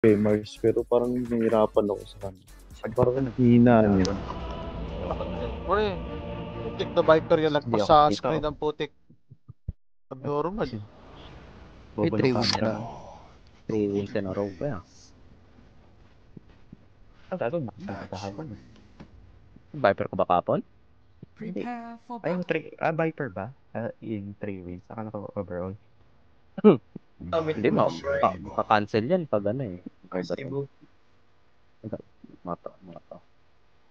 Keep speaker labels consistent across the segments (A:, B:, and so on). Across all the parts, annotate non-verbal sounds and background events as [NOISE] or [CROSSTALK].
A: Mars, pero parang nahihirapan ako sa kanya. Parang hina niya.
B: Pre, putik na Viper
C: Hindi
B: lagpas sa screen ng putik. Abnormal. eh.
C: May
D: Bobo
C: three
D: ng
C: wins
D: camera.
C: na. Three wins in a row pa yan.
D: Nakakahapon.
C: Viper ko ba kapon?
D: Ay, yung three, ah, Viper ba? Ah, yung three wins. Akala ko overall.
C: Hindi, ma ma maka-cancel yan pag ano eh. Guard at mata, mata.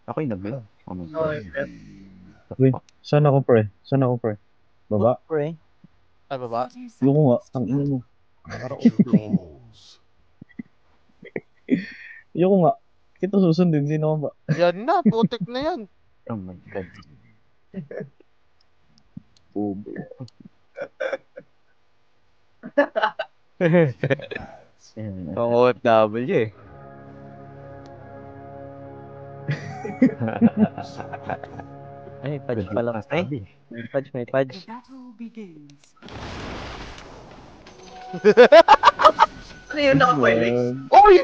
D: Ako yung. Oh my
E: Oh.
A: Uy, saan ako pre? Saan ako pre? Baba?
C: Pre.
B: Ay, baba.
A: Yung ko nga, ang ina mo. Yung [LAUGHS] ko nga, kita susundin, sino ka ba?
B: Yan na, putik na yan. [LAUGHS]
D: Oh my God.
A: Bobo. [LAUGHS]
C: Pang OFW eh. [LAUGHS] Ay, fudge
D: Good
C: pala. Ay, may fudge, may
F: begins. [LAUGHS]
E: Ano yun, naka-pilot?
A: Yan.
B: Uy!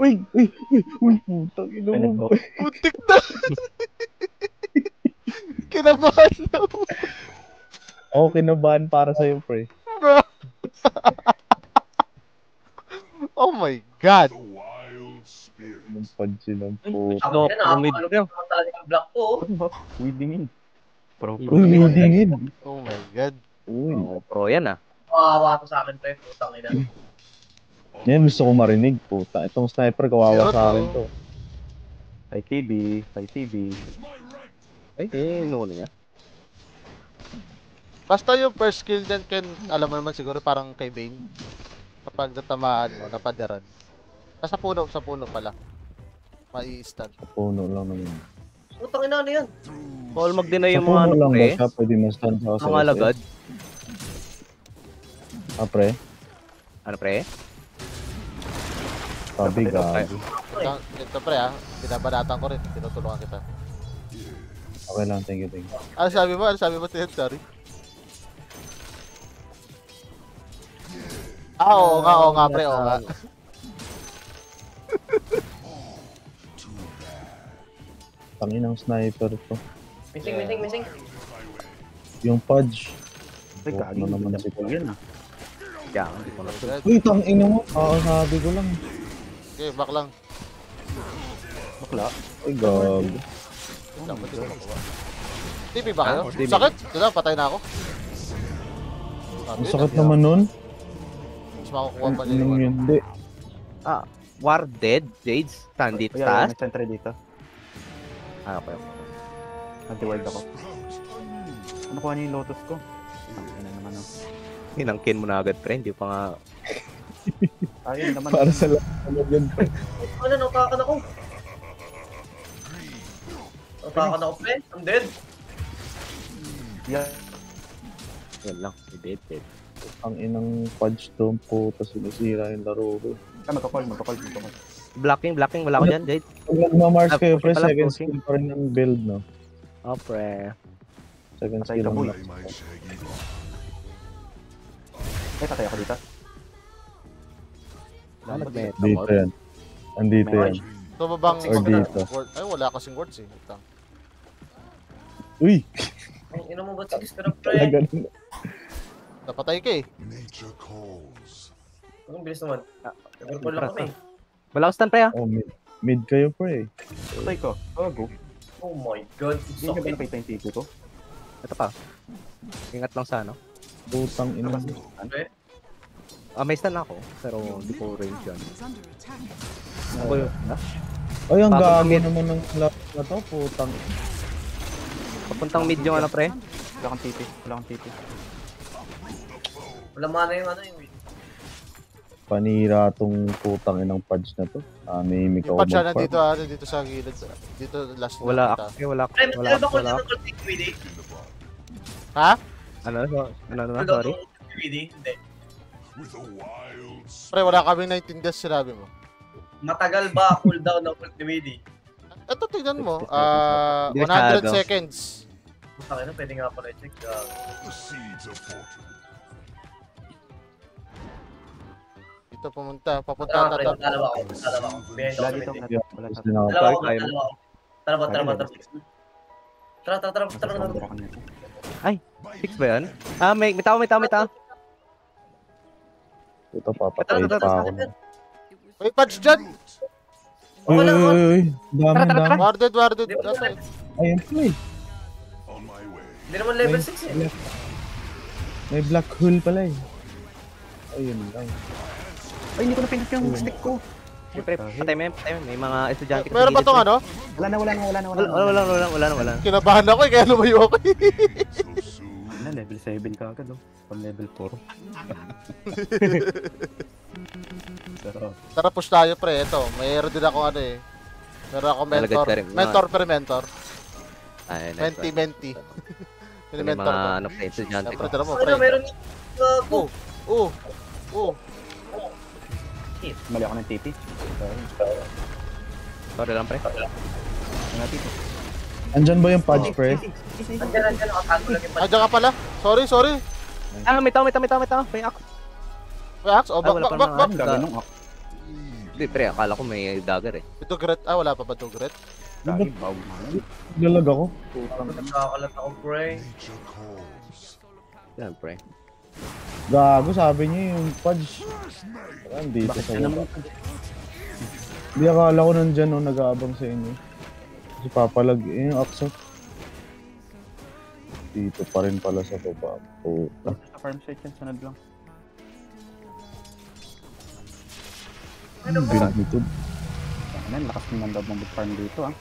A: Uy, uy, uy, uy, putang ina mo.
B: Putik na! Kinabahan na ako.
A: Ako kinabahan para sa'yo, pre.
B: Bro. Oh my God.
A: Nung pansin ng po.
C: No,
E: Ako, yan,
C: umid
E: Ano
C: ka.
E: ba tali ng block ko? oh.
D: Ano ba? Weeding in. Pro pro.
A: Uy, hudingin.
B: Oh my God.
A: Uy,
C: Oh, pro yan ah.
E: Kawawa to sa akin, pre. Putang ina.
A: yan gusto ko marinig, puta. Itong sniper, kawawa sa akin
B: to.
D: Kay TB. Kay TB.
C: Ay, eh, inuulo niya.
B: Basta yung first skill din, Ken, alam mo naman siguro parang kay Bane. Kapag natamaan mo, napadaran. Nasa puno, sa puno pala. Mai-stun.
A: Puno lang naman.
E: Putang ina, ano yan?
C: Call mag-deny
A: Sa
C: yung mga ano
A: lang ba
C: pre.
A: siya? Pwede ma-stun sa
C: Mga lagad.
A: Ah, pre?
C: Ano pre?
A: Sabi, gago.
B: Ito, pre ha, binabanatan ko rin, tinutulungan kita.
A: Okay lang, thank you, thank you.
B: Ano sabi mo? Ano sabi mo? Sorry. Ah, oo nga, oo nga, pre, oo nga. [LAUGHS]
A: Tanginang sniper to.
E: Missing, missing, missing.
A: Yung Pudge.
D: Ay,
A: ano naman si
D: si yan ah.
C: Yan, hindi ko na.
A: Uy, tangina mo. Oo, sabi ko lang.
B: Okay, back lang.
D: Bakla.
A: Ay,
B: makuha? TP ba kayo?
C: Ah, TP.
B: Sakit? Dila, patay na ako.
A: Ang sakit naman nun.
B: Makukuha pa niya
A: Anong
B: yung ano.
A: hindi.
C: Ah, War Dead, Jades, Standit,
D: Kaya
C: taas.
D: may sentry dito.
C: Ah, okay.
D: Anti-wild ako. Ano kuha niya yung lotus ko? Ang naman oh.
C: Hinangkin mo na agad, pre. Hindi pa nga. [LAUGHS]
D: Ayun naman.
A: Para sa lahat ano yan.
E: Ano, nautakan ako. Nautakan ako, pre. I'm dead.
D: Yeah.
C: Yan lang. Dead, dead.
A: Ang inang Pudge to. Puta, sinisira yung laro ko.
D: Ah, magkakall, magkakall, magkakall.
C: Blocking, blocking. Wala ko dyan, Jade.
A: Pag nagmamars
C: Ah,
A: kayo, pre, second skill pa rin yung build, no?
C: Oh, pre.
A: Second skill ang lock.
D: Ay, patay ako dito.
A: Dito yan. Andito yan.
B: Ito ba bang
A: Or dito.
B: word? Ay, wala kasing words eh.
A: Uy!
E: Ang ina mo ba sa ka na, pre?
A: Talaga.
B: Napatay ka eh.
E: Ang bilis naman.
C: Ah,
E: Nag-report lang kami.
C: Wala ko stun, pre, ah.
A: Oh, mid. Mid kayo, pre.
D: Patay ko. Oh, go.
E: Oh my god.
D: Hindi nyo ba nakita yung TP ko?
C: Ito pa. Ingat lang sa ano.
A: Putang ina.
E: Pre.
C: Ah, may stun ako. Pero hindi ko range
F: under attack.
C: Ako yun. Ah,
A: Ay, ang
C: mid.
A: naman ng laro na to. Putang.
C: Papuntang mid yung ano, pre.
D: Wala kang TP. Wala kang TP.
E: Wala mana yung ano yung
A: Panira tong putang inang Pudge na to. Animic
B: Yung
A: ako
B: siya
A: mag-farm.
B: nandito ah, nandito sa gilid. Dito last na
C: Wala ako. Eh, wala
E: Pre,
C: Wala Wala?
B: Ha?
C: Ano? Ano? Ano? ano,
E: Meron
C: Sorry.
E: Hindi.
B: Pre, wala kami naintindihan sinabi mo.
E: Matagal ba cooldown ng ulti QD?
B: Ito, tignan mo. Ah,
C: Hindi
B: 100
C: masyado.
B: seconds.
E: Sa akin, pwede nga pala i-check. Gago.
B: Dito pumunta. Papunta to.
E: dalawa ako. Dalawa ako. Behind ako
D: Wala
A: din ako.
E: Dalawa ako, dalawa. Tara ba, tara ba, tara. Tara, tara,
D: nito.
C: Six ba yan? Ah, may, may tao, may tao, may tao.
A: Ito,
E: tara,
A: pa ako.
B: May patch dyan!
A: Uy, uy, uy. Dami,
C: Tara, tara,
A: dami.
B: Warded, warded.
A: Ayun eh.
E: Hindi naman level 6 eh.
A: May black hole pala eh. Ayun lang.
D: Ay, hindi ko na pinat yung stick ko.
C: Siyempre, patay mo yan, patay mo. May mga estudyante kasi
B: Meron ba tong ano?
D: Wala na, wala na, wala na.
C: Wala, wala, wala, wala, wala, wala, wala.
B: Kinabahan ako eh, kaya lumayo ako eh.
D: Na, level 7 ka agad oh. Pag level 4. [LAUGHS] Pero,
B: Tara, push tayo pre. Ito, mayroon din ako ano eh. Meron ako mentor. Mentor pre mentor.
C: Ay, nice
B: Menti, menti. [LAUGHS]
C: May
B: Mini-mentor
C: mga,
B: ko.
C: ano, pre, estudyante
B: Siyempre,
C: ko.
B: tara mo
E: Ano,
B: pre.
E: meron Gago.
B: Oh, oh.
D: Mali ako ng TP. Sorry.
C: Sorry lang, pre.
D: Mga TP.
A: Andyan ba yung pudge pre?
E: Andyan, andyan, nakatago lang yung
B: Andiyan ka pala. Sorry, sorry.
C: Ah, may tao, may tao, may tao, may tao. May ako.
B: Reax, oh,
C: Ah,
B: back,
C: wala
B: back, back,
C: naman.
B: back.
D: Gaganong ako.
C: Hindi, pre, akala ko may dagger eh.
B: Ito gret. Ah, wala pa ba ito gret?
D: Dahil, bago na yun.
A: Lalag ako.
E: Nakakalat ako, pre.
C: Yan, pre.
A: Gago, sabi niya yung pudge. Andito
D: Bakit
A: sa
D: naman?
A: Hindi akala ko nandyan no, nag-aabang sa inyo. Kasi papalag, eh, yung akso. Dito pa rin pala sa baba. Puta.
D: Sa farm site yan, sunod lang.
A: Ano build dito?
D: Ano, lakas ng mandab ng farm dito ah.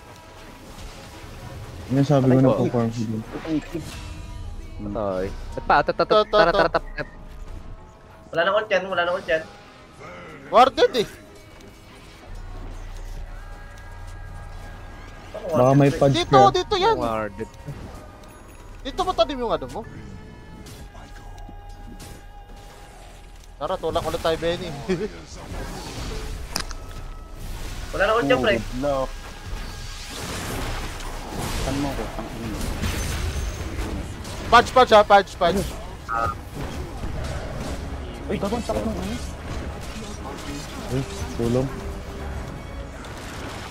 A: Ano sabi ko
C: Patay
A: na
C: ko.
A: po farm dun?
C: Patay. At pa, tat, tat,
B: To,
C: tat,
B: to,
C: tara, tara, tap, tap.
E: Wala na ult yan, wala na ult yan.
B: Warded eh.
E: Ano,
A: Baka may pudge
B: Dito,
A: pre.
B: dito yan.
C: Warded.
B: Dito mo tanim yung ano mo. Tara, tulak ulit tayo, Benny. [LAUGHS]
E: Wala na ult yan, pre.
D: Luck. Saan mo ko? Ang ino.
B: Patch, patch ha, patch, patch.
D: Uy, gago, ang sakit ng ano.
A: Uy, tulong.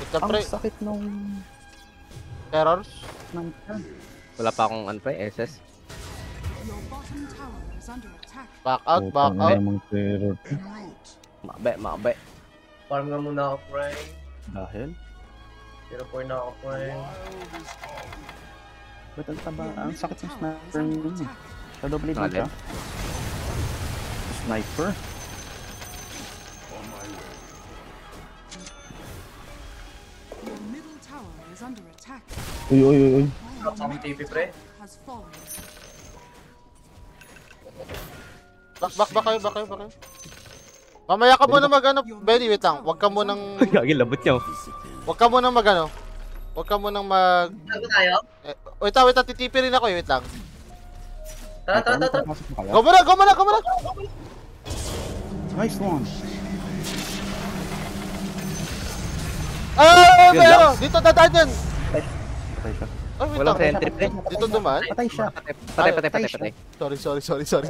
B: Ito,
D: Ang
B: pre.
D: sakit nung...
B: Errors.
D: ng
C: Wala pa akong, ano, pre, SS.
B: Back out, back
A: Putang ina
B: out.
A: namang terror.
C: Mabe, mabe.
E: Farm nga muna ako, pre.
D: Dahil?
E: Zero point na ako, pre.
D: Ba't ang taba? Ang sakit ng sniper ninyo. Shadow Blade siya? Sniper?
F: Your middle tower is under attack.
A: Uy, uy, uy, uy.
E: Drop sa aking TP, pre.
B: Back, back, back kayo, back kayo, back kayo. Mamaya ka muna mag ano, Benny, wait lang. Huwag ka munang, [LAUGHS]
C: Gagi, labot niya. oh.
B: huwag ka munang mag ano. Huwag ka munang mag...
E: Saan ba tayo?
B: Eh, wait lang, wait lang, titipi rin ako eh, wait lang.
E: Tara, tara, tara.
D: Pasok mo kaya?
B: Go muna, go muna, go muna!
D: Nice one!
B: Ah,
C: Yun
B: pero, dito dadaan yan!
D: Patay siya.
B: Ay, wait
C: Walang
B: lang.
C: sentry, pre.
B: Dito dumaan?
D: Patay siya.
C: Patay, patay, patay, patay, patay.
B: Sorry, sorry, sorry, sorry.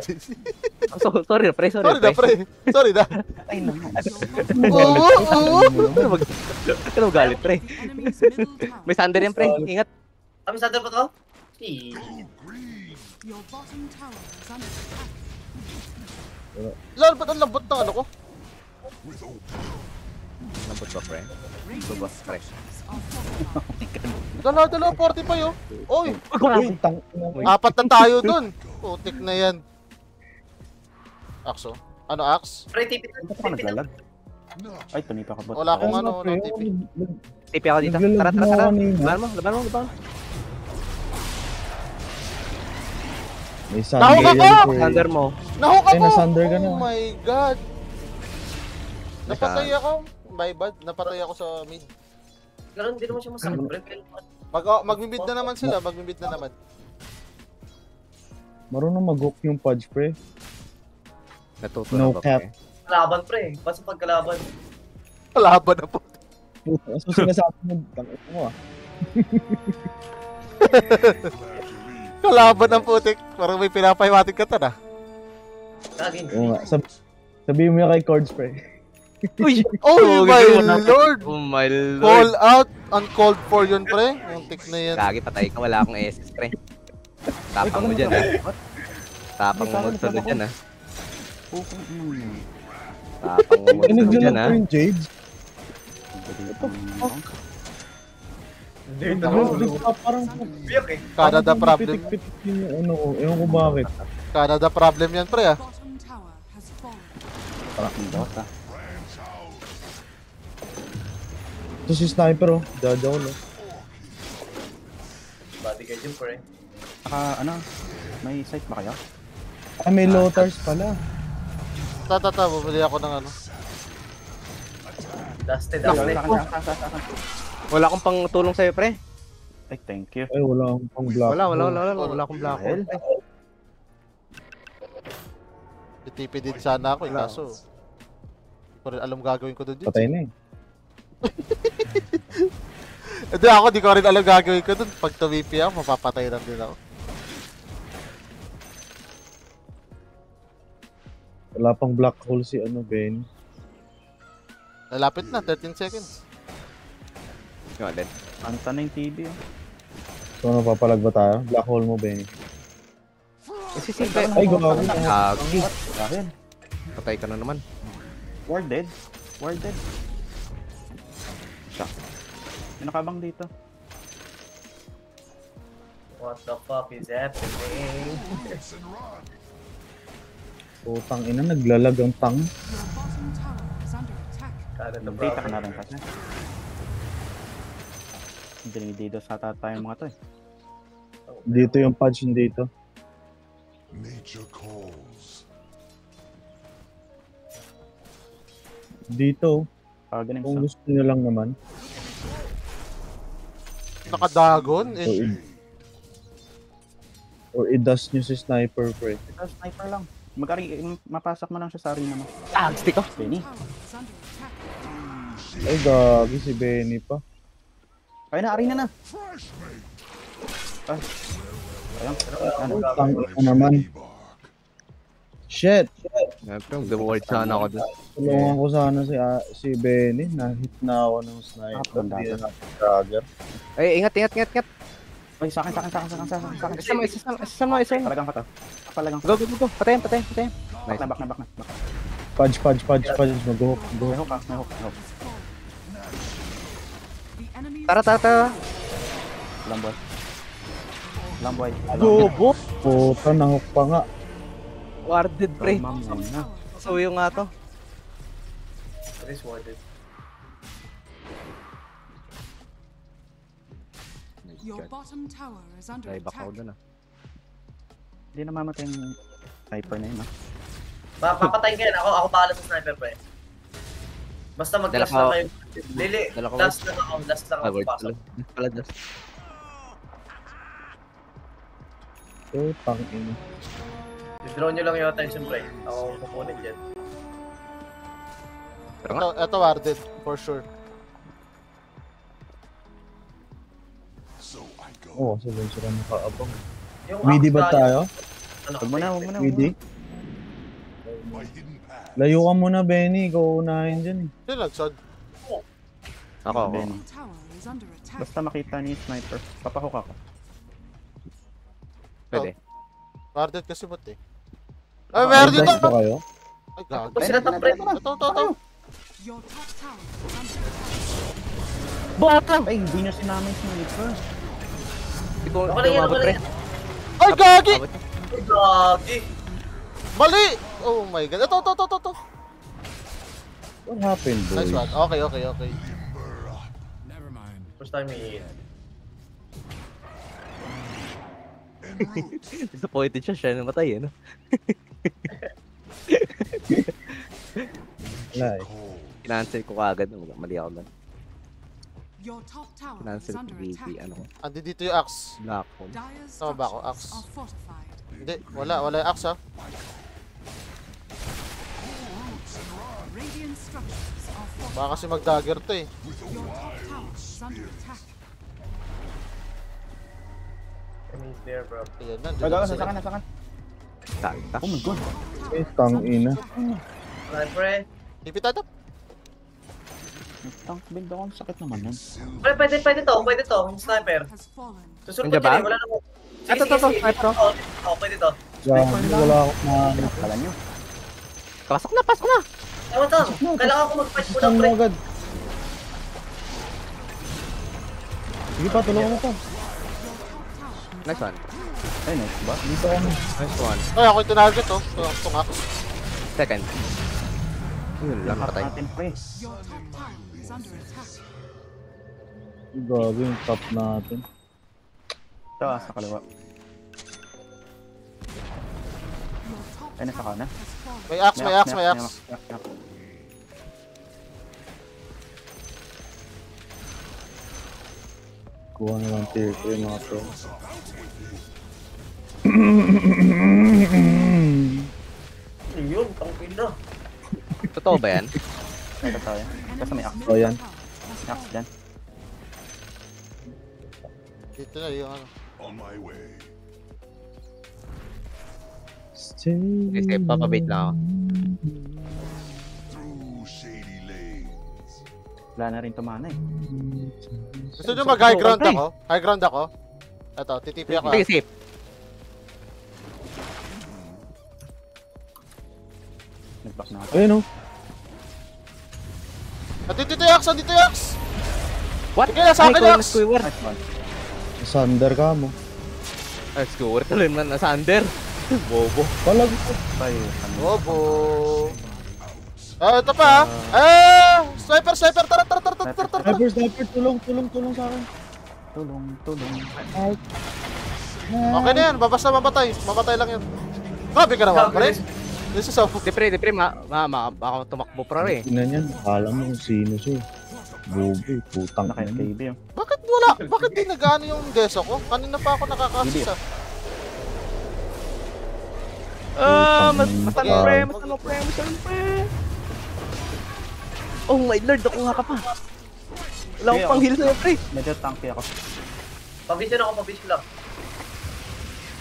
C: Oh, so, sorry, pre, sorry,
B: Sorry na, pre. Sorry na.
D: Patay na.
B: Oo, oo.
C: Ano mag... Ano magalit, pre?
F: Enemy's middle tower.
C: May sander yan, pre. Ingat.
E: Kami sa pa to? Si.
F: Your bottom tower is under attack.
B: Lalo, ba't ang lambot ng ano ko?
C: Lambot ba, pre? Ito ba,
F: falling.
B: Dala, dala, 40 pa yun. Oy,
A: Uy, tang
B: apat na tayo dun. Putik na yan. Axo? Ano, Ax?
E: Pre, TP.
D: Ba't ka naglalag? Ay, tunipa ka ba?
B: Wala akong ano,
A: na, pre.
B: no, TP.
C: TP ako dito. Tara, tara,
A: na
C: tara.
A: ako.
C: Laban mo, laban mo, laban mo.
A: May sander
B: ka!
A: yan, pre.
C: Sander mo.
B: Nahuk
A: Ay,
B: ako!
A: nasunder ka na.
B: Oh my God! Napatay ako. My bad, napatay ako sa mid.
E: Ganun, hindi naman siya masakit, pre.
B: Mag oh, magmimid na naman sila, magmimid na naman.
A: Marunong mag-hook yung pudge, pre.
C: Natuto
A: No
C: na ba,
A: cap.
C: pre?
E: Kalaban, pre. Basta pagkalaban.
B: Kalaban na po.
A: Puta, so sinasabi mo, tangin mo ah. [LAUGHS]
B: Kalaban ng putik. Parang may pinapahiwatig ka ta na.
E: Kagin.
A: Oo nga, sa, Sabihin mo yung kay Chords, pre. [LAUGHS]
C: Uy! [LAUGHS]
B: Oh my lord!
C: Oh my
B: Call
C: lord!
B: out! Uncalled for yun, pre. Yung tick na yan.
C: Kagi, patay ka. Wala akong SS, pre. Tapang mo dyan, ha? Tapang mo magsunod dyan, ha?
D: Mm.
C: Tapang mo
A: nagdala
C: dyan, ha?
A: ko yung Jade.
E: Hindi,
A: Ano,
E: tama.
A: di ba parang...
E: Biyak eh.
B: Canada problem.
A: Pitik-pitik yung ano ko. Ewan ko bakit.
B: Canada problem yan, pre, ah.
D: Parang yung Dota.
A: Ito si Sniper, oh. Ko, no?
E: Body ka dyan, pre.
D: Saka ano, may site ba kayo?
A: Ah, may Lotars pala.
B: Tata, tata, bumili ako ng ano.
E: Dusted, dusted.
C: Wala akong pang tulong sa'yo, pre.
D: Ay, thank you.
A: Ay, wala akong pang black.
C: Wala, wala, wala, wala. Wala akong black hole.
B: TTP din sana ako, eh, kaso. Hindi ko rin alam gagawin ko doon.
A: Patay na eh. [LAUGHS]
B: Hindi ako, di ko rin alam gagawin ko doon. Pag tumipi ako, mapapatay lang din ako.
A: Wala pang black hole si ano, Ben.
B: Lalapit na, 13 seconds.
C: Yung alin.
D: Anta na yung TV. oh.
A: So, ano, papalag ba tayo? Black hole mo, Ben.
C: Kasi simple.
A: Ay, gawa ko.
C: Kagi.
D: Dahil,
C: Patay ka na naman.
D: warded. Warded. Siya. May nakabang dito.
E: What the fuck is happening?
A: Putang ina, naglalag ang tang.
F: Under attack.
E: Canada
D: Nag-data ka na rin kasi. Dinididos ata tayo mga to eh.
A: Dito yung punch dito.
G: Nature calls.
A: Dito,
D: Ah, ganun
A: kung
D: sa.
A: gusto nyo lang naman.
B: Nakadagon. Eh,
A: i- or i-dust nyo si Sniper, pre.
D: Ito, sniper lang. Magkari, mapasok mo lang siya sa arena mo.
C: Ah, stick ko.
D: Benny.
A: Ay, gagi si Benny pa.
D: Kaya na, arena na. Ay. Ayun. Ano?
A: Tang ina naman. Shit!
C: Siyempre, mag-reward sana ako dun.
A: Tulungan ko sana si, ah, si Benny. Na-hit na ako ng sniper.
D: Ah,
A: Hindi na natin.
C: Ay, ingat, ingat, ingat, ingat.
D: Ay, sa akin, sa akin, sa akin, sa akin, sa akin, sa akin.
C: Isa mo, isa mo, isa mo, isa mo.
D: Talagang ka to. Talagang
C: Go, go, go, go. Patayin, patayin, patayin.
D: back na, back na, back na.
A: Punch, punch, punch, punch. Mag-hook,
D: May
A: go.
D: hook may hook, may hook.
C: Tara, tara, tara.
D: Lamboy. Lamboy.
C: Bobo.
A: Puta, na-hook pa nga.
C: Warded, pre. So, yung nga to.
E: It is warded.
F: Your bottom tower is under attack.
C: ah.
D: Hindi na mamatay yung sniper na yun ah.
E: Pa papatayin ka yan. Ako, ako bahala sa sniper, pre. Basta
C: ko-
E: lang kayo. Lili, last lang ako. Last lang ako pasok.
C: pala. Pala, just.
A: Putang ina.
E: I-draw nyo lang yung attention, pre. Ako ang kukunin dyan.
C: Pero nga,
B: ito, ito warded, for sure.
G: So I go.
A: Oo, oh, doon sila nakaabang. Weedy ba
E: tayo? Ano,
D: Huwag mo na, huwag mo na.
A: Weedy? Layo ka muna, Benny. Ikaw unahin dyan eh.
B: Sino nagsod?
C: ako, ako.
D: Basta makita ni sniper, papahook ako.
C: Pwede.
B: Warded kasi bot eh. Ay, meron dito!
A: ba kayo?
B: Ay, gago.
E: Sila top, pre.
B: Ito, ito, ito.
C: Bota!
D: Ay, hindi nyo sinama yung sniper.
C: Hindi ko,
E: Ako
C: hindi ko
E: yan, ako
C: pre.
E: yan.
B: Ay, gagi!
E: Ay, gagi.
B: Mali! Oh my god. Ito, ito, ito, ito, ito.
A: What happened, boy?
B: Nice one. Okay, okay, okay.
E: First time i [LAUGHS]
C: Disappointed siya, siya namatay, eh, no? [LAUGHS]
A: Wala eh.
C: Kinancel ko kagad. Mali ako doon.
F: Your top tower is
C: Kinancel ko
F: under
C: BB,
F: attack.
C: ano ko.
B: Andi dito yung axe.
C: Black hole.
B: Tama ba ako? Axe. Hindi, wala, wala yung axe ha. Baka kasi mag-dagger to eh.
E: Mean, there, bro.
B: Ayan na,
D: Ay,
B: dito
D: gawa,
B: sila.
D: sa akin, sa akin.
C: Tagta.
D: Oh my god.
A: Eh, tang ina.
E: Sniper eh.
B: TP tayo.
D: Tank build ako, sakit naman yan.
E: Pre, pwede, pwede to, pwede to, sniper. Susunod
C: Nandiyan
E: ko
C: ba?
E: dyan eh, wala na. Sige,
C: Ito,
E: sige,
C: ito,
E: sige.
C: sniper to.
E: Oo, Oo, pwede to.
A: Yan, wala ako na...
D: Kala nyo.
C: Pasok na, pasok na!
E: Ewan to, kailangan ko mag-fight muna, pre.
A: agad? Sige pa, tulungan mo pa.
C: Nice one.
D: Ay, nice ba?
A: Dito ano.
C: Nice one.
B: Ay, ako yung tinarget oh. Tung- Tungak.
C: Second. Yun patay.
D: natin pre.
A: Gago yung top natin.
D: Ito sa kaliwa. Ay, nasa
F: has fallen.
B: May axe, may axe, may axe.
A: Kuha na lang tier 3 mga pro.
E: Ano yun, tangkin na.
C: Totoo ba yan?
D: Ito tayo. Kasi may axe.
A: Oh, yan.
D: May axe dyan.
B: Dito na yung ano.
G: On my way.
C: Okay, sige, papabait lang ako.
D: Wala na rin tumana eh.
B: Gusto nyo mag high ground ako? High ground ako? Ito, titipi ako.
C: Sige,
B: ah.
C: safe.
D: Nag-back na ako.
A: Ayun oh.
B: Ah, Dito yung axe, dito yung axe!
C: What?
B: Sige, sa akin, Axe.
C: yung.
D: Nice one.
A: Sander ka mo.
C: Ay, skewer tuloy man nasa under. Bobo.
A: Palag
D: Tayo. ano.
B: Bobo! Ah, ito pa ah! Ah! Sniper, sniper! Tara, tara, tara, tara, tara, tara!
A: Sniper, sniper, tulong, tulong, tulong sa akin.
D: Tulong, tulong.
A: Help.
B: Okay na yan, babas na mamatay. Mamatay lang yan. Grabe ka naman, pre. This is so... [LAUGHS]
C: Di pre, di pre, ma, ma, ma, baka tumakbo pra eh.
A: Tingnan yan, akala mo kung sino siya. Bobo, putang na yan.
D: Naka-KB yun.
B: Bakit wala? Bakit di nag-ano yung geso ko? Kanina pa ako nakakasisa.
C: Ah, mas
A: Putang
C: matalo
A: ina.
C: pre, matalo pre, matalo pre. Oh my lord, ako nga ka pa. Wala akong pang heal sa'yo pre.
D: Medyo tanky ako.
E: Pabisyon ako, pabisyon lang.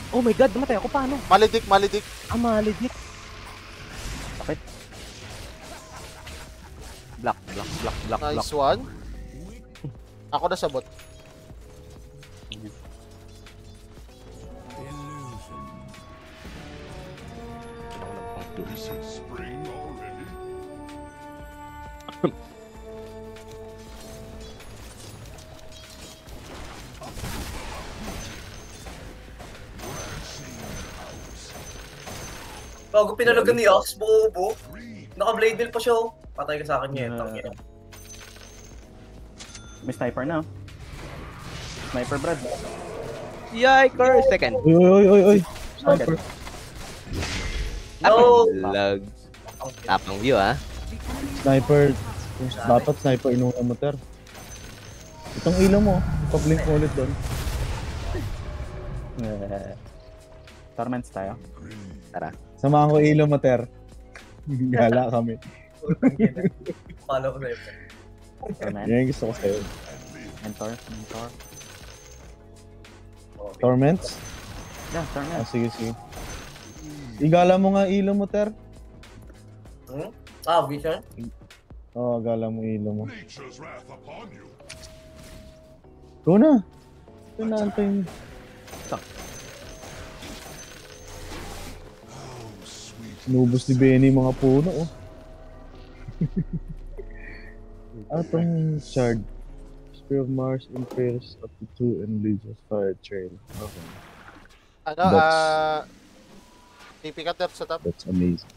C: Oh my god, namatay ako paano?
B: Malidik, malidik.
C: Ah, maligit.
D: Sakit.
C: Block, block, block, block, block.
B: Nice one. Ako na sabot.
G: Is it spring already?
E: Bago pinalagan ni Ox, bobo. Naka-blade bill pa siya, oh. Patay ka sa akin ngayon,
D: Uh,
E: tangin.
D: May sniper na. oh. Sniper Brad.
C: Yikers! Second.
A: Uy, uy, uy, uy, uy. Sniper.
E: No!
C: Lag. Tapang view ah.
A: Sniper. Dapat sniper inuna mo, ter. Itong ilaw mo, ipa-blink mo ulit doon.
D: Eh, Torments tayo.
C: Tara.
A: Samahan ko ilaw mo, ter. [LAUGHS] Gala kami.
E: Follow ko na yun.
D: Torment.
A: Yan yung gusto ko sa'yo.
D: Mentor. Mentor.
A: Torments?
D: Yeah,
A: Ah,
D: torment.
A: sige, sige. Igala mo nga ilaw mo, ter.
E: Hmm? Ah, vision?
A: Oo, oh, gala mo ilaw mo. Go na. Ito na.
G: Oh, sweet.
A: Nubos ni Benny yung mga puno, oh. [LAUGHS] ah, itong shard. Spear of Mars, Imperius up to 2 and Legion's Fire Trail. Okay,
B: Ano, ah... TP ka tap sa top.
A: that's amazing.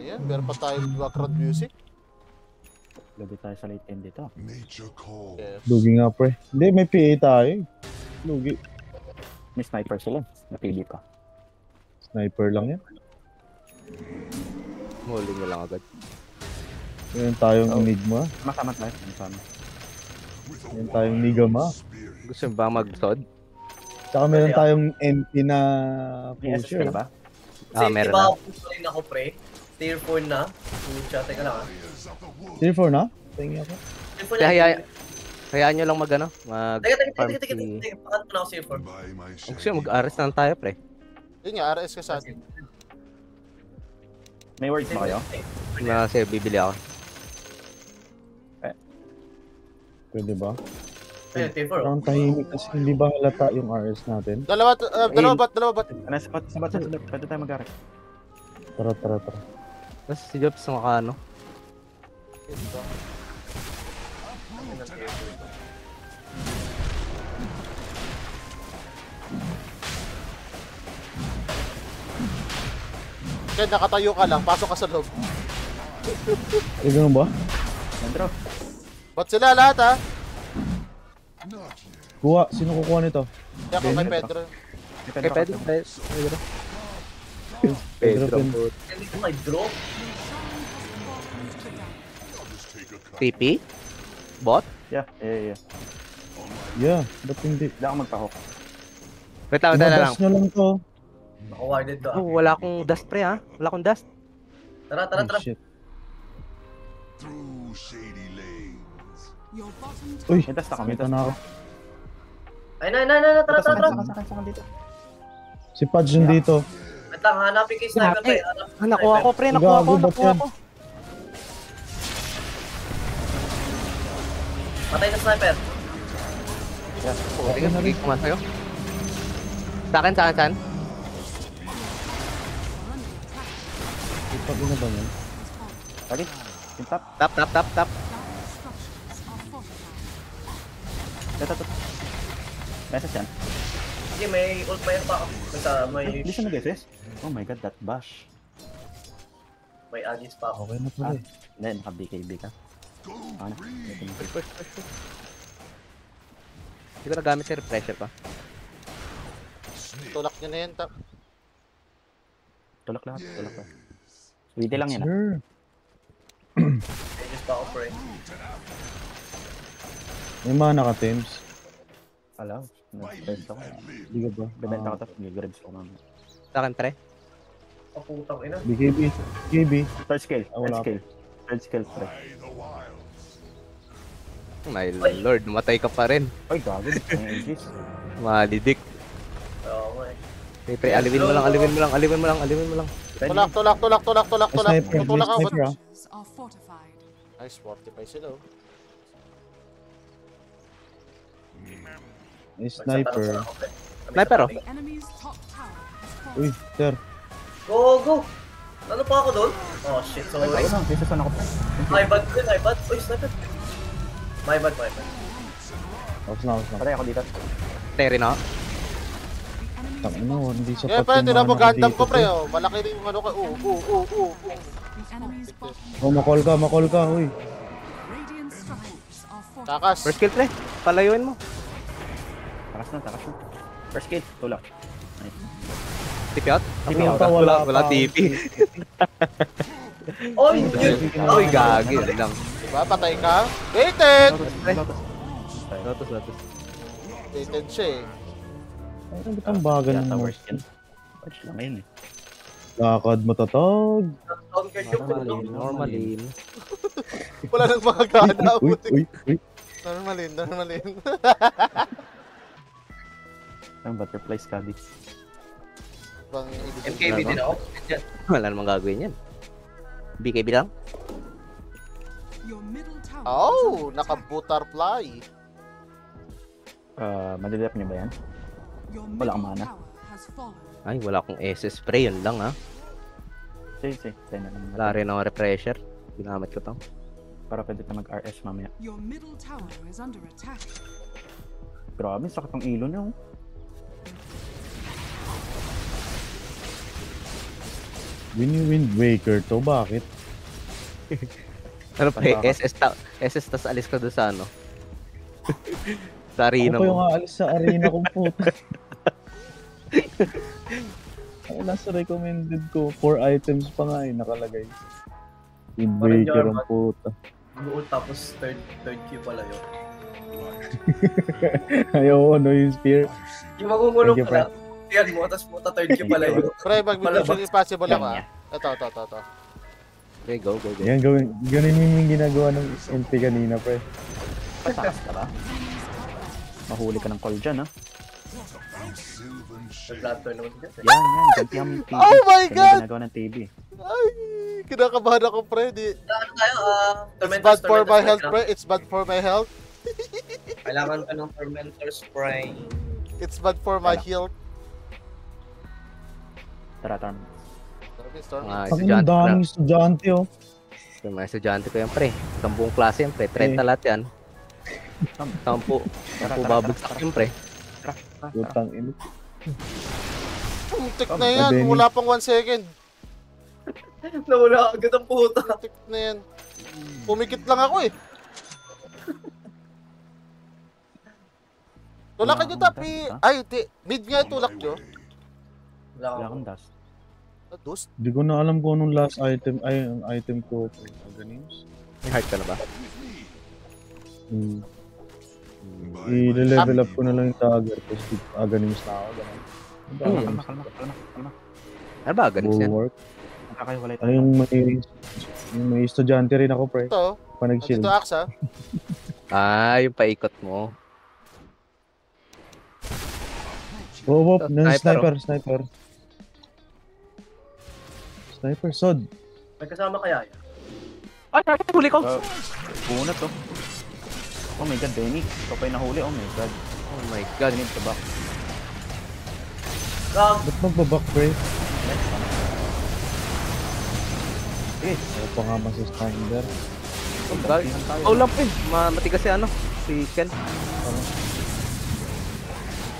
B: Ayan, meron pa tayong background music.
D: Labi tayo sa late game dito.
G: Nature calls.
B: Yes.
A: Lugi nga, pre. Hindi, may PA tayo. Lugi.
D: May sniper sila. Napili ko.
A: Sniper lang yan.
C: Huli mo lang agad.
A: Meron tayong
D: Oh.
A: Enigma.
D: Masama tayo. Masama.
A: Meron tayong Nigama.
C: Gusto mo ba magsod?
A: Tsaka meron tayong NP na pusher.
D: na ba?
C: Ah,
E: Safety
C: meron
E: ba
C: na.
E: rin ako, pre? Tier 4 na. Pucha, teka lang ah.
A: Tier 4 na? Tingin ako.
E: Tier 4
C: Kaya,
E: na.
C: kaya, Hayaan nyo lang mag ano, mag
E: Teka, teka, teka, teka, teka,
C: si...
E: teka. Pakat mo na ako
G: my
C: Kung gusto nyo,
G: shade.
C: mag-arrest na tayo, pre.
B: Yun nga, RS ka sa atin.
D: May words ba kayo?
C: Na kasi bibili ako.
A: Pwede ba?
E: Ayun, T4. oh.
A: Parang tahimik kasi hindi ba halata yung RS natin?
B: Dalawa, uh, dalawa bot, dalawa bot.
D: Ano, sabat, sabat, sabat. Pwede tayo mag-arrest.
A: Tara, tara, tara.
C: Tapos si Jobs maka ano.
B: Kaya nakatayo ka lang, pasok ka sa loob.
A: Eh, ganun ba?
D: Dentro.
B: Bot sila lahat ha.
A: Kuha, sino kukuha nito?
B: Kaya ako kay Pedro.
C: Eh, Pedro. Pedro. Pedro.
A: Pedro,
C: Pedro.
E: Hindi.
C: TP? Bot?
D: Yeah, yeah, yeah.
A: Yeah, ba't hindi?
D: Hindi ako magpahok.
C: Wait lang, wait lang lang.
A: To.
E: Ako warded to.
C: Oh, wala akong dust pre ha. Wala akong dust.
E: Tara, tara,
A: Oh,
E: tara.
A: shit.
G: Through shady
A: Uy,
D: May ako, may
A: Ito
D: dust
A: na ako.
E: Ay, na, na, na, na, tara, tara, tara.
D: Sakan, sakan, dito.
A: Si Pudge yung dito.
E: Wait lang, hanapin kay sniper.
C: Ah, nakuha ko pre, nakuha ko, nakuha ko.
E: Patay na sniper.
C: Sige, sige, kumasa sa'yo. Sa akin, sa akin, saan?
A: Ipag ina ba.
D: Yung top.
C: Tap, tap, tap, tap.
D: Ito, ito. Message yan.
E: Sige, may ult fire pa ako. Basta may,
D: Hindi siya nag-SS. Oh my god, that bash.
E: may agis pa ako.
A: Okay na pala eh.
D: Hindi, naka-BKB ka. Ano? Ito na.
C: Push, push, push. Hindi ko nagamit si refresher pa.
B: Tulak nyo na yan. Ta-
D: Tulak lahat, tulak lahat. Sweetie lang yan ah.
E: May agis pa ako, pre.
A: May mana ka, Teams.
D: Alaw. Nag-spread ako.
A: Hindi ka ba?
D: Bebenta ko tapos nag-grabs ko naman.
C: Sa akin, pre.
E: Putang ina.
A: BKB. BKB.
D: Third skill.
A: Ah,
D: Third skill. Third skill, pre.
C: My lord, matay ka pa rin.
D: Ay, gago.
C: Malidik.
E: Oo, eh.
C: Pre, aliwin mo lang, aliwin mo lang, aliwin mo lang, aliwin mo lang.
B: Tulak, tulak, tulak, tulak, tulak, tulak. Tutulak ako.
A: sniper ah.
B: Nice, 45 sila. oh.
A: May sniper.
C: Sniper, oh.
A: Uy, sir.
E: Go, go! Ano pa ako doon? Oh shit,
D: lang, isa sana ako.
E: My bad ko, my bad. Uy, sniper. My bad, my bad.
A: Tapos na, tapos na.
D: Patay ako dito.
C: Terry na.
A: Tangin na, hindi sapat
B: Kaya pa,
A: yung
B: tinan mo
A: mana
B: Gundam
A: dito,
B: ko, pre. Oh. Malaki rin yung ano ka. Oo, oo, oo, oo.
A: Oh, makol ka, makol ka, uy.
B: Takas.
C: First kill, pre. Palayuin mo.
D: Takas na, takas na. First skill, tulak.
C: TP out?
D: TP out.
C: Wala, wala, TP. [LAUGHS]
E: Oy, yun!
C: Uy, gagi. Yun lang.
B: Diba, patay ka? Gated!
C: Pre. Lotus, lotus.
B: Gated siya eh.
A: Ay, ano ba ang bagal ng.
D: Watch lang ngayon eh.
A: Lakad matatag.
C: Normalin, normalin. [LAUGHS]
B: Wala nang mga gana.
A: Uy, uy, uy.
B: Normalin, normalin. [LAUGHS]
D: Ang butterfly scabby.
B: Bang
E: MKB din ako.
C: Wala namang gagawin yan. BKB lang?
B: Oh, naka-butterfly.
D: Ah, madidep niyo ba yan? Wala kang
F: middle
D: mana.
C: Ay, wala akong SS spray. Yun lang, ha.
D: Sige, sige. Tayo na lang.
C: Wala rin akong refresher. Ginamit ko to.
D: Para pwede tayo mag-RS mamaya. Grabe, sakit ang ilo niyo. Oh.
A: Winnie Wind Waker to, bakit? [LAUGHS]
C: Ano
D: Ano ba?
C: SS, ta SS tas alis ko doon sa ano. [LAUGHS] sa
A: Ako
C: arena
A: pa yung
C: mo.
A: aalis sa arena kong puta. [LAUGHS] Ang nasa recommended ko, 4 items pa nga eh, nakalagay. Wind Waker ang puta.
E: Buo tapos third third queue pala yun.
A: Ayaw, ano yung spear?
E: Yung magugulong pala. Yan mo, tapos puta third queue pala yun.
B: Pre, mag-mission impossible ako ah. Ito, ito, ito, ito.
C: Okay, go, go, go.
A: Yan, gawin, ganun yung ginagawa ng MP kanina, pre.
D: Patakas ka ba? Mahuli ka ng call dyan, ha?
E: Dyan.
D: Yan, yan. Ganti ang TV.
B: Oh my
D: Ganyan
B: God!
D: ginagawa ng TV.
B: Ay, kinakabahan ako, pre. Di,
E: Ano tayo? Ah,
B: it's bad for my health,
E: ka
B: pre. It's bad for my health. [LAUGHS]
E: Kailangan ka ng Tormentor Spray.
B: It's bad for my health.
D: Tara, tara.
B: Stormy, stormy.
C: Mga
A: Ang
C: estudyante ko
A: daming estudyante oh.
C: Yung mga estudyante ko yan, pre. Isang buong klase yan, pre. 30 lahat yan. Sampu. Sampu babagsak yan, pre.
A: Putang ino.
B: Putik na yan. Wala pang one second. [LAUGHS]
E: Nawala agad ang puta.
B: Putik na yan. Pumikit lang ako eh. Tulak nyo, tapi. Ay, di. Mid nga tulak nyo.
E: Wala
D: Wala
E: akong
D: kang dust.
B: Ah, Dust.
A: Hindi ko na alam kung anong last item, ay, ang item ko. Aganims?
C: May heart ka na ba?
A: Hmm. I-level up ko na lang yung dagger, tapos aganims na ako. ganun.
D: Kalma, kalma, kalma, kalma.
C: Ano ba? Ganun yan.
A: Bulwark.
D: Magkakahiwalay
A: Ano
D: tayo.
A: yung may, yung may estudyante rin ako, pre.
B: Ito.
A: Panag-shield.
B: Dito Axe ha. [LAUGHS]
C: Ah, yung paikot mo.
A: Oh, oh,
C: sniper,
A: sniper. Sniper, sod.
E: May kasama kaya yan?
C: Ay, ay, huli ko!
D: Uh, bunot, oh. Oh my god, Benny. Ikaw pa yung nahuli. Oh my god.
C: Oh my god.
D: Ganit ka ba?
E: Gag!
A: Ba't magbabak, pre?
D: Eh,
A: Ano pa nga masastandard?
C: Oh, god. Oh, lang, pre. Ma matigas si ano. Si Ken.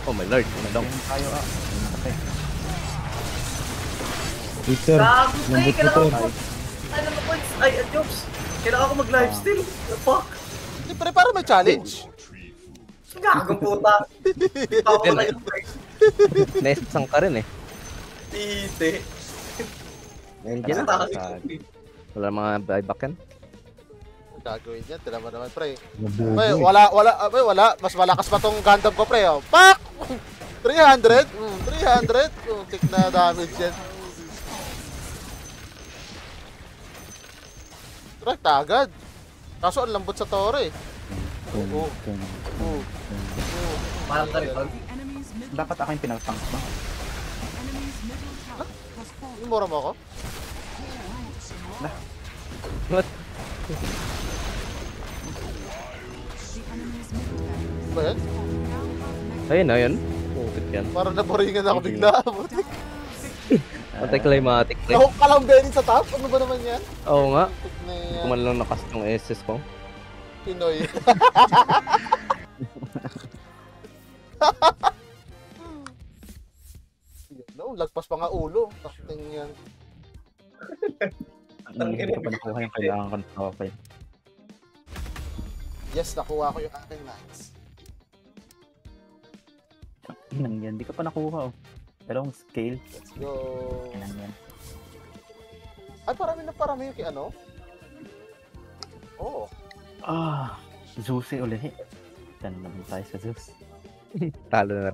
C: Oh my lord. Ano daw?
D: Tayo, ah. Nakatay.
A: Peter,
E: Gag! Ay,
A: lambot
E: kailangan
A: mo
E: ko
A: to.
E: Ay, ano points? Ay, adjobs! Kailangan ko mag-lifesteal. The fuck?
B: Hindi, pre, para may challenge.
E: Gagang puta. Ako na yung first.
C: Naisang ka rin eh.
E: Tite.
C: Nandiyan na. Wala mga buyback yan.
B: Gagawin yan. Tira mo naman, pre.
A: Eh.
B: wala, wala, abay, wala. Mas malakas pa tong Gundam ko, pre. Oh. Pak! 300? [LAUGHS] Mm, 300? Putik na damage yan. Correct, agad. Kaso ang lambot sa tore. Oo. Oo.
E: Parang
F: enemy's middle,
D: Dapat ako yung pinag-tank mo.
F: enemy's middle tower has fallen.
B: Mura mo ako?
C: What?
F: Middle barracks
B: Ba yan?
C: Ayun na yun. Putik yan.
B: Parang naboringan ako bigla. Putik. Nahok ka lang Benny sa top? Ano ba naman yan?
C: Oo nga. Ko man lang nakas yung SS ko.
B: Pinoy. [LAUGHS] no, lagpas pa nga ulo. Takting yan.
D: Ang hindi ko pa nakuha yung kailangan ko na okay.
B: Yes, nakuha ko yung aking knights.
D: Inang yan, hindi ko pa nakuha oh. Dalawang scale.
B: Let's go.
D: Inang yan.
B: Ay, parami na parami yung kay ano? Oo. Oh,
D: Ah, Zeus eh ulit. Tan naman tayo sa Zeus.
C: Talo na